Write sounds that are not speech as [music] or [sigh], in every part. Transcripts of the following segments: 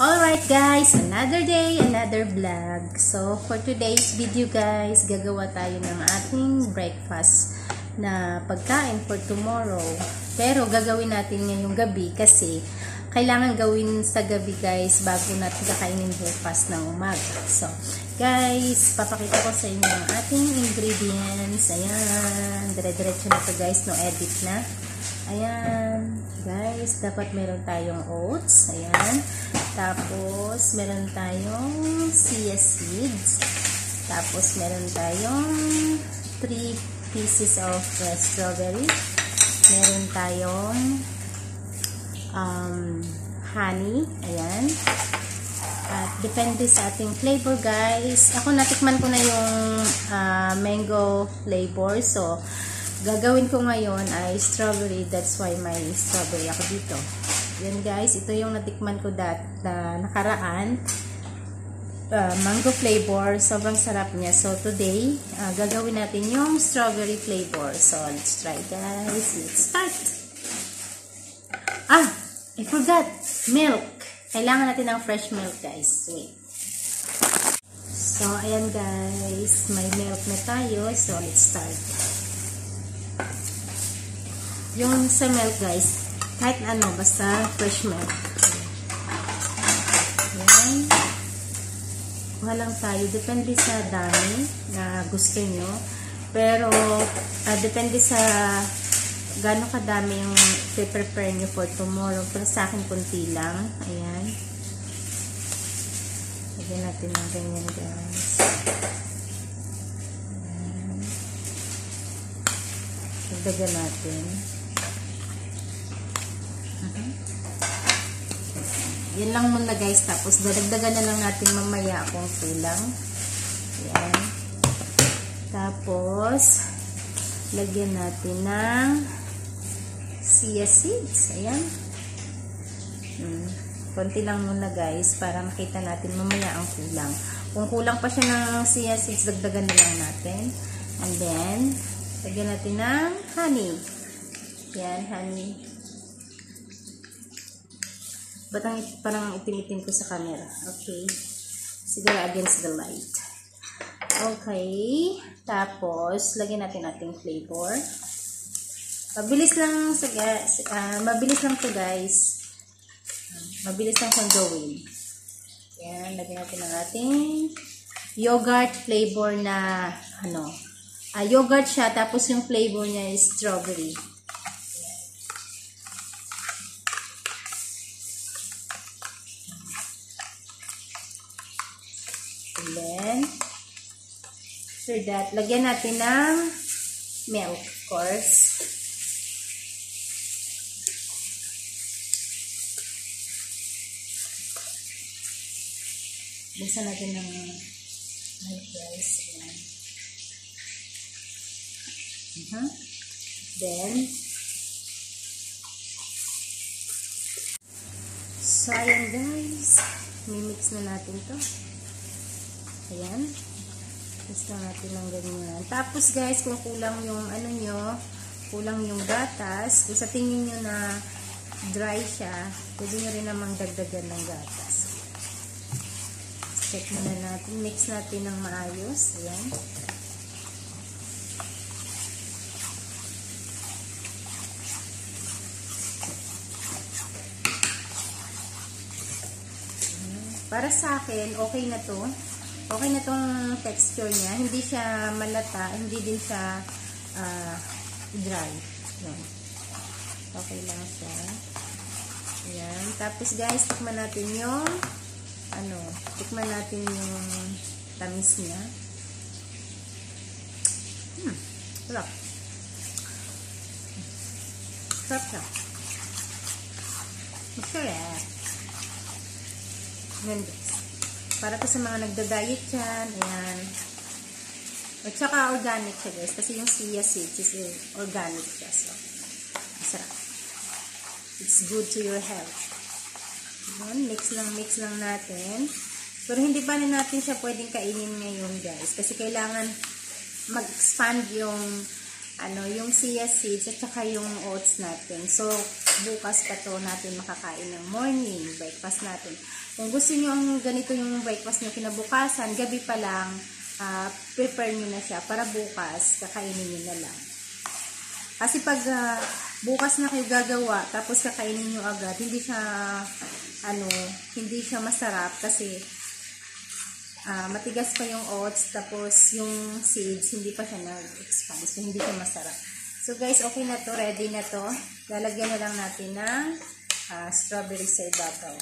Alright guys, another day, another vlog. So, for today's video guys, gagawa tayo ng ating breakfast na pagkain for tomorrow. Pero gagawin natin ngayong gabi kasi kailangan gawin sa gabi guys bago natin kakainin bukas ng umaga. So, guys, papakita ko sa inyo ang ating ingredients. Ayan, dire-diretso na to guys, no edit na. Ayan, guys, dapat meron tayong oats. Ayan. Tapos, meron tayong chia seeds. Tapos, meron tayong 3 pieces of uh, strawberry. Meron tayong um, honey. Ayan. At depende sa ating flavor, guys. Ako natikman ko na yung uh, mango flavor. So, gagawin ko ngayon ay strawberry. That's why may strawberry ako dito. Yan guys, ito yung natikman ko dat na nakaraan. Uh, mango flavor. Sobrang sarap niya. So today, uh, gagawin natin yung strawberry flavor. So let's try guys. Let's start. Ah! I forgot. Milk. Kailangan natin ng fresh milk guys. Wait. So ayan guys. May milk na tayo. So let's start. Yung sa milk guys, kahit ano, basta fresh milk. Ayan. Kuha lang tayo. Depende sa dami na gusto nyo. Pero, uh, depende sa gano'ng kadami yung prepare nyo for tomorrow. Pero sa akin, kunti lang. Ayan. Lagyan natin ng ganyan, guys. Ayan. Dagdagan natin. Yan lang muna guys. Tapos dadagdagan na lang natin mamaya kung kulang. Yan. Tapos lagyan natin ng chia seeds. Ayan. Hmm. Konti lang muna guys para makita natin mamaya ang kulang. Kung kulang pa siya ng chia seeds, dagdagan na lang natin. And then, lagyan natin ng honey. Yan, honey. Ba't ang parang itim-itim ko sa camera? Okay. Siguro against the light. Okay. Tapos, lagyan natin ating flavor. Mabilis lang sa uh, mabilis lang to guys. Mabilis lang siyang gawin. Yan, lagyan natin ang ating yogurt flavor na ano. Uh, yogurt siya tapos yung flavor niya is strawberry. After that, lagyan natin ng milk, of course. Buksan natin ng milk, guys. Ayan. Uh -huh. Then, so, ayan guys. Mimix na natin to. Ayan. Tapos lang natin ng ganyan. Tapos guys, kung kulang yung ano nyo, kulang yung gatas, kung sa tingin nyo na dry siya, pwede nyo rin namang dagdagan ng gatas. Check muna natin. Mix natin ng maayos. Ayan. Para sa akin, okay na to. Okay na tong texture niya. Hindi siya malata, hindi din siya uh, dry. Yan. Okay lang siya. Yan. Tapos guys, tikman natin yung ano, tikman natin yung tamis niya. Hmm. Sarap. Sarap siya. Masarap. Yan guys. Para to sa mga nagda-diet yan. Ayan. At saka organic siya guys. Kasi yung chia seeds is organic siya. So, masarap. It's good to your health. Ayan. Mix lang, mix lang natin. Pero hindi pa rin natin siya pwedeng kainin ngayon guys. Kasi kailangan mag-expand yung ano, yung chia seeds at saka yung oats natin. So, bukas pa to natin makakain ng morning breakfast natin. Kung gusto niyo ang ganito yung breakfast niyo kinabukasan, gabi pa lang, uh, prepare niyo na siya para bukas, kakainin niyo na lang. Kasi pag uh, bukas na kayo gagawa, tapos kakainin niyo agad, hindi siya, ano, hindi siya masarap kasi uh, matigas pa yung oats, tapos yung seeds, hindi pa siya nag-expand. So, hindi siya masarap. So, guys, okay na to. Ready na to. Lalagyan na lang natin ng uh, strawberry sa ibabaw.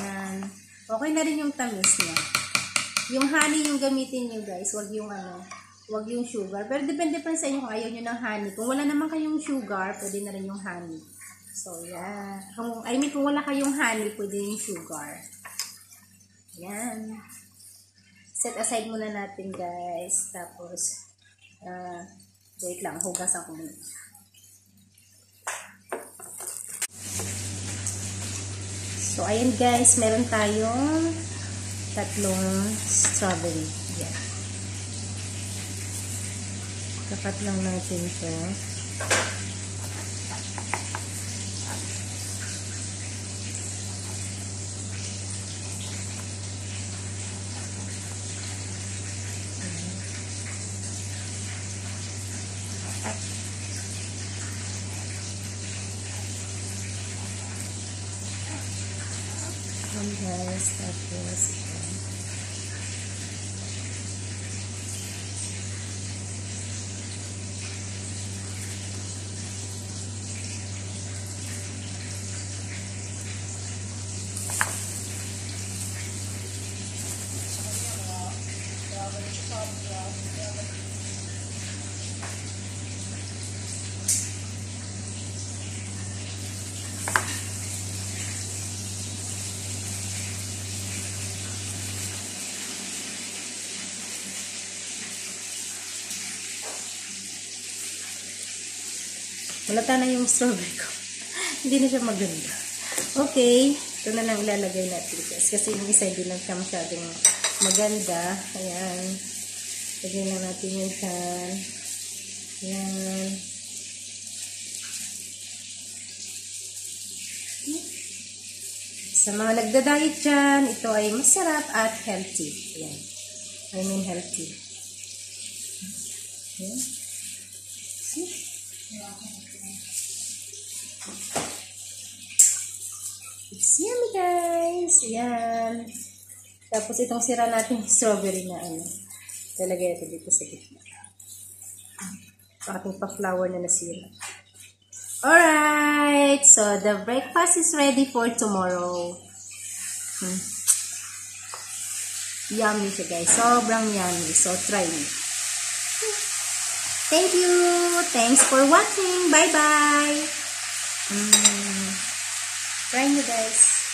Yan. Okay na rin yung tamis niya. Yung honey yung gamitin nyo, guys. Huwag yung ano, huwag yung sugar. Pero depende pa sa inyo kung ayaw nyo ng honey. Kung wala naman kayong sugar, pwede na rin yung honey. So, yeah. Kung, I mean, kung wala kayong honey, pwede yung sugar. Yan set aside muna natin guys. Tapos, uh, wait lang, hugasan ko muna. So, ayan guys, meron tayong tatlong strawberry. Yan. Kakat lang natin to. Ayan guys, tapos Malata na yung strawberry ko. [laughs] hindi na siya maganda. Okay. Ito na lang ilalagay natin guys. Kasi yung isa hindi lang siya masyadong maganda. Ayan. Lagyan lang natin yung tan. Ayan. Sa mga nagda-diet dyan, ito ay masarap at healthy. Ayan. I mean healthy. Ayan. It's yummy guys. Yan. Tapos itong sira natin [laughs] strawberry na ano. Lalagay ito dito sa gitna. Ating pa-flower na nasira. Alright. So, the breakfast is ready for tomorrow. Hmm. Yummy siya guys. Sobrang yummy. So, try me. Thank you. Thanks for watching. Bye-bye. Mm. Try nyo guys.